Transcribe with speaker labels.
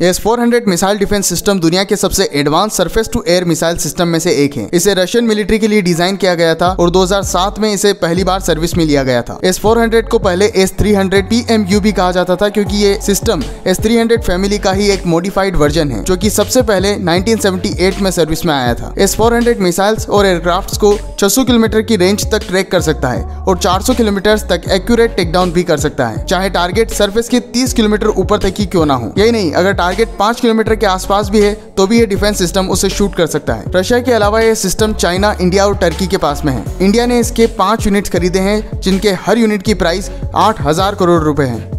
Speaker 1: S 400 missile defence system दुनिया के सबसे advance surface to air missile system में से एक है। इसे रशियन मिलिट्री के लिए डिज़ाइन किया गया था और 2007 में इसे पहली बार सर्विस में लिया गया था। एस 400 को पहले एस 300 पीएमयू भी कहा जाता था क्योंकि ये सिस्टम एस 300 फैमिली का ही एक मॉडिफाइड वर्जन है, जो की सबसे पहले 1978 में सर्विस में आया था। एस 400 मिसाइल्स और एयरक्राफ्ट को 600 किलोमीटर की रेंज तक ट्रैक कर सकता है और 400 किलोमीटर तक एक्यूरेट टेकडाउन भी कर सकता है। चाहे टारगेट सरफेस के 30 किलोमीटर ऊपर तक ही क्यों ना हो। यही नहीं, अगर टारगेट पाँच किलोमीटर के आसपास भी है तो भी ये डिफेंस सिस्टम उसे शूट कर सकता है। रशिया के अलावा ये सिस्टम चाइना, इंडिया और टर्की के पास में है। इंडिया ने इसके पाँच यूनिट खरीदे हैं, जिनके हर यूनिट की प्राइस आठ हज़ार करोड़ रुपए है।